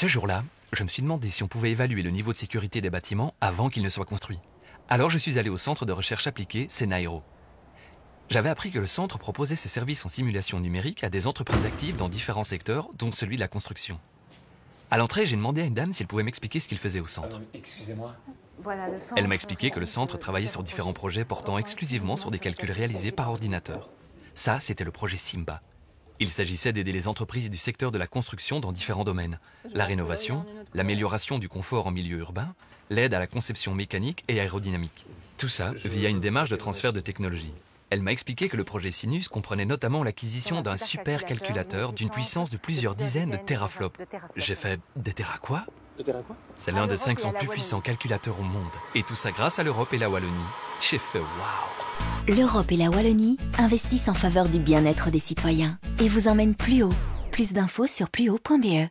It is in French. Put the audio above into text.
Ce jour-là, je me suis demandé si on pouvait évaluer le niveau de sécurité des bâtiments avant qu'ils ne soient construits. Alors je suis allé au centre de recherche appliquée Senairo. J'avais appris que le centre proposait ses services en simulation numérique à des entreprises actives dans différents secteurs, dont celui de la construction. À l'entrée, j'ai demandé à une dame si elle pouvait m'expliquer ce qu'il faisait au centre. Excusez-moi. Elle m'a expliqué que le centre travaillait sur différents projets portant exclusivement sur des calculs réalisés par ordinateur. Ça, c'était le projet Simba. Il s'agissait d'aider les entreprises du secteur de la construction dans différents domaines. La rénovation, l'amélioration du confort en milieu urbain, l'aide à la conception mécanique et aérodynamique. Tout ça via une démarche de transfert de technologie. Elle m'a expliqué que le projet Sinus comprenait notamment l'acquisition d'un supercalculateur d'une puissance de plusieurs dizaines de teraflops. J'ai fait des terras quoi? C'est l'un des 500 plus puissants calculateurs au monde. Et tout ça grâce à l'Europe et la Wallonie. J'ai fait waouh L'Europe et la Wallonie investissent en faveur du bien-être des citoyens et vous emmènent plus haut. Plus d'infos sur plushaut.be.